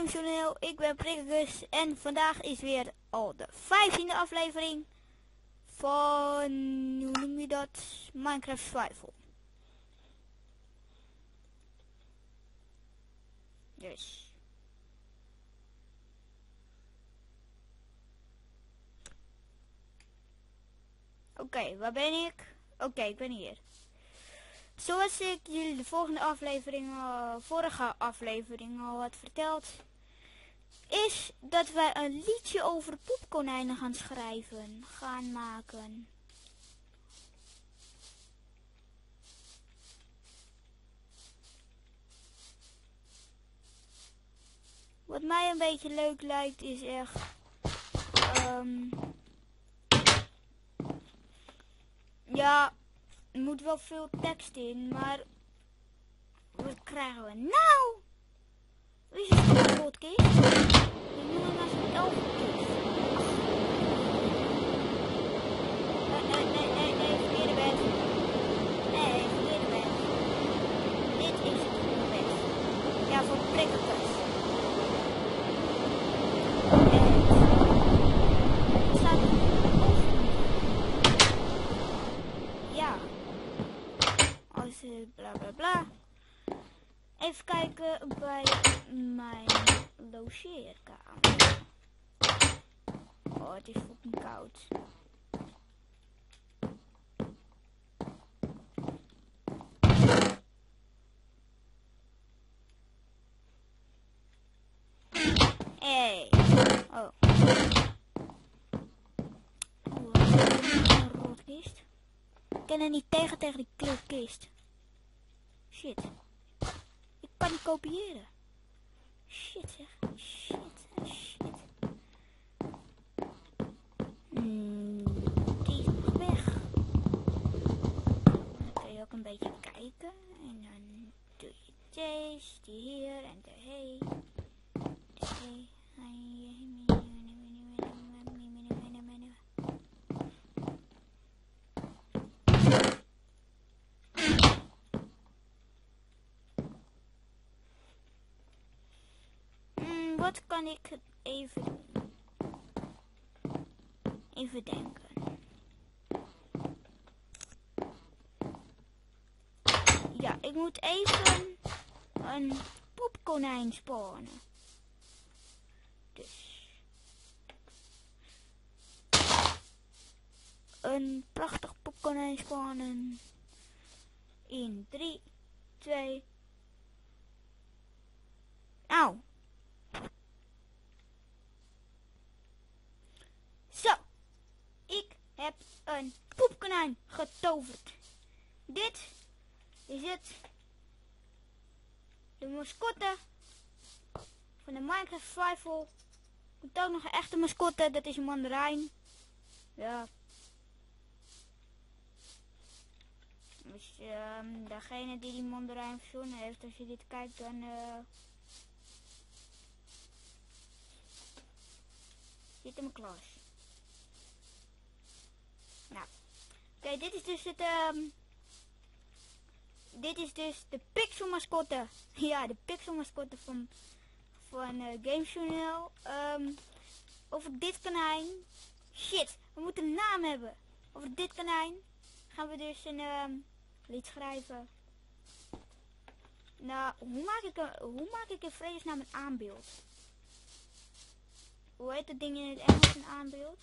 Gamejournaal. Ik ben Prikkus en vandaag is weer al de vijftiende aflevering van, hoe noem je dat, Minecraft Survival. Dus. Oké, waar ben ik? Oké, ik ben hier. Zoals ik jullie de volgende aflevering, uh, vorige aflevering al had verteld, is dat wij een liedje over poepkonijnen gaan schrijven, gaan maken. Wat mij een beetje leuk lijkt is echt... Um, ja, er moet wel veel tekst in, maar wat krijgen we nou? Is het roodkist? Ik noem hem maar zo'n elfenkist. Nee, nee, nee, nee, verkeerde weg. Nee, verkeerde weg. Dit is het goede. Ja, voor prikkeltjes. Ja. Als het bla bla bla. Even kijken bij mijn logeerkamer. Oh, het is fucking koud. Hey. Oh. Oeh, een rotkist. Ik kan er niet tegen tegen die kleurkist. Shit. Kan niet kopiëren. Shit zeg. Shit. Shit. Hmm, die is weg. Dan kun je ook een beetje kijken. En dan doe je deze, die hier en de hey. De hey. Hmm, wat kan ik even? Even denken. Ja, ik moet even een poepkonijn spawnen. Dus. Een prachtig poepkonijn spawnen. In 3, 2. Auw. Zo. Ik heb een poepkonijn Dit is het. De mascotte van de Minecraft Survival. Komt ook nog een echte mascotte, dat is een mandarijn. Ja. Dus um, degene die die mandarijn verzonnen heeft, als je dit kijkt, dan... Uh, zit in mijn klas. Nou. Oké, dit is dus het... Um, dit is dus de pixel mascotte. ja, de pixel mascotte van van uh, Gamejournal. Um, over dit konijn. Shit, we moeten een naam hebben. Over dit konijn gaan we dus een um, lied schrijven. Nou, hoe maak ik een, hoe maak ik in vredesnaam een aanbeeld? Hoe heet dat ding in het Engels een aanbeeld?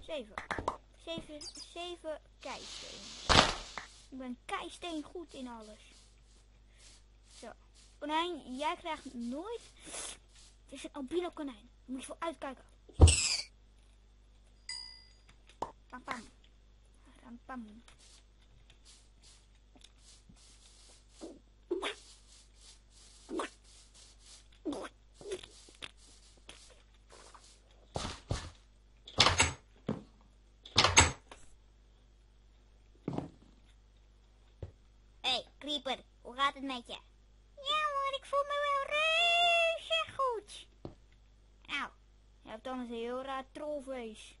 Zeven. Zeven, zeven keisteen. Ik ben keisteen goed in alles. Zo. Konijn, jij krijgt nooit... Het is een albino konijn. Moet je voor uitkijken. het met je? Ja hoor, ik voel me wel reuze goed. Nou, je hebt dan een heel raar trollfeest.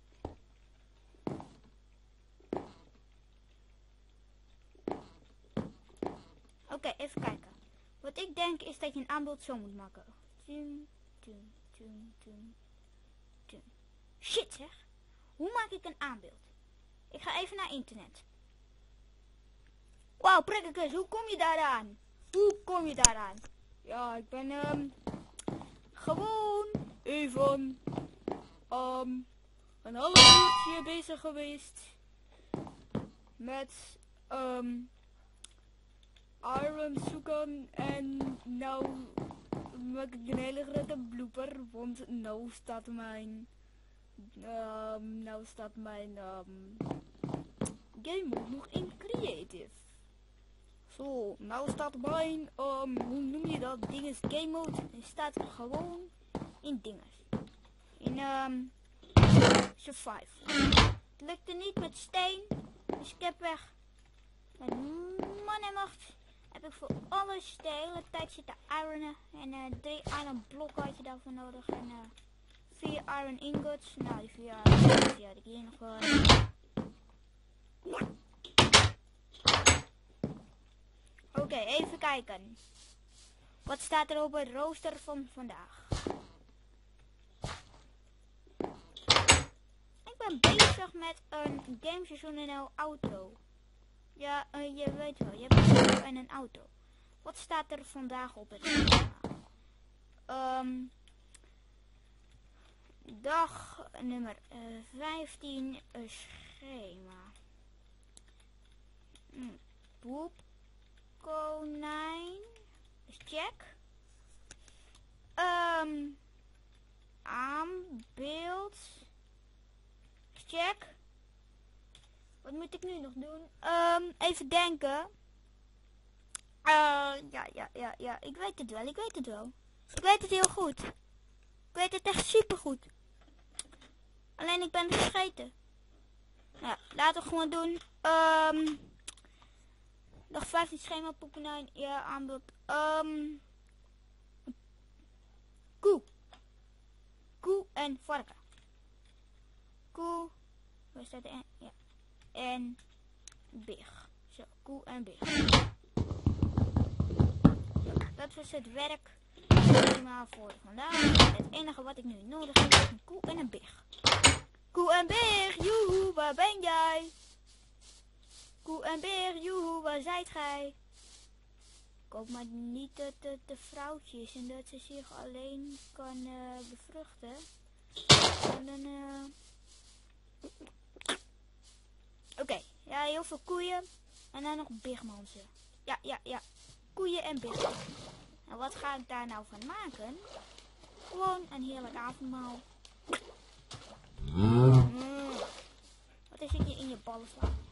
Oké, even kijken. Wat ik denk is dat je een aanbod zo moet maken. Tum, tum. Shit zeg. Hoe maak ik een aanbeeld? Ik ga even naar internet. Wauw, prikkerkus, hoe kom je daaraan? Hoe kom je daaraan? Ja, ik ben ehm gewoon even um, een half uurtje bezig geweest met um, iron zoeken en nou maak ik een hele grote blooper, want nou staat mijn um, nou staat mijn um, game nog in creative. Zo, nou staat mijn, um, hoe noem je dat, dinges game mode, en staat gewoon in dinges. In um, survive. Het lukte niet met steen, dus ik heb weg met man en macht heb ik voor alles de hele tijd zitten ironen. En uh, drie iron blokken had je daarvoor nodig. En uh, vier iron ingots. Nou, die vier iron ingots die had ik hier nog wel. Oké, even kijken. Wat staat er op het rooster van vandaag? Ik ben bezig met een Gameseizoen NL auto. Ja, uh, je weet wel, je hebt een een auto. Wat staat er vandaag op het schema? Um, dag nummer uh, 15 uh, schema. Hm. Poep, konijn, is check. Um, aanbeeld, check. Wat moet ik nu nog doen? Um, even denken. Uh, ja, ja, ja, ja. Ik weet het wel. Ik weet het wel. Ik weet het heel goed. Ik weet het echt super goed. Alleen ik ben vergeten. Nou, laten we gewoon doen. Um, dag 15 schema poepenijn. Ja, aanbod. Um, koe. Koe en varken. Koe. Waar staat de Ja en big. Zo, koe en big. Dat was het werk helemaal voor vandaag. Het enige wat ik nu nodig heb is een koe en een big. Koe en big, joehoe, waar ben jij? Koe en big, joehoe, waar zijt gij? Ik hoop maar niet dat het de vrouwtje is en dat ze zich alleen kan uh, bevruchten. En dan... Uh, Oké, okay. ja, heel veel koeien. En dan nog bigmansen. Ja, ja, ja. Koeien en bigmansen. En wat ga ik daar nou van maken? Gewoon een heerlijk avondmaal. Mm. Wat is het je in je ballen slaan?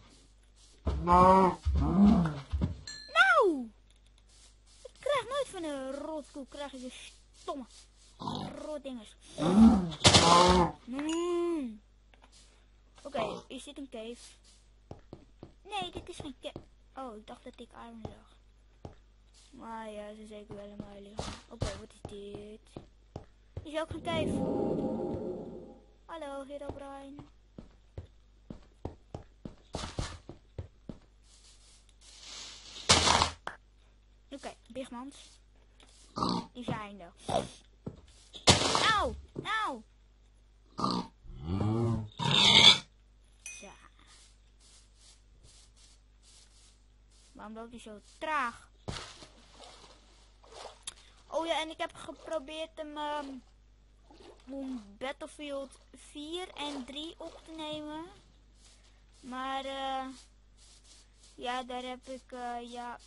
Nou! Ik krijg nooit van een rotkoek, krijg je stomme rotdingers. Mm. Oké, is dit een cave? Nee, dit is geen cave. Oh, ik dacht dat ik iron zag. Maar ja, ze zeker wel mijn lichaam. Oké, wat is dit? Is ook een cave? Hallo, Hero Brian. Oké, okay, Bigmans. Die zijn er. Auw, auw. Waarom loopt hij zo traag? Oh ja, en ik heb geprobeerd hem um, om Battlefield 4 en 3 op te nemen. Maar uh, ja, daar heb ik, uh, ja,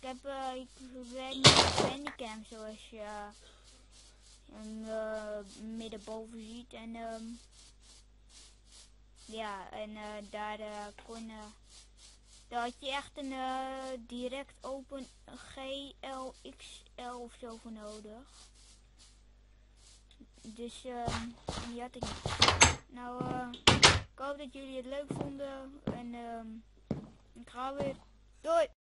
ik heb, uh, ik werk met Bandicam zoals je uh, middenboven ziet. En um, ja, en daar kon daar had je echt een direct open GLXL of zo voor nodig. Dus uh, die had ik. Nou, ik hoop dat jullie het leuk vonden. En uh, ik ga weer. Doei!